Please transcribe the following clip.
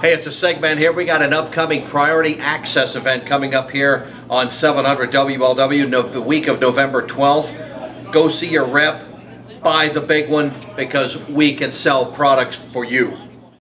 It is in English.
Hey, it's a segment here. We got an upcoming priority access event coming up here on 700 WLW no, the week of November 12th. Go see your rep, buy the big one because we can sell products for you.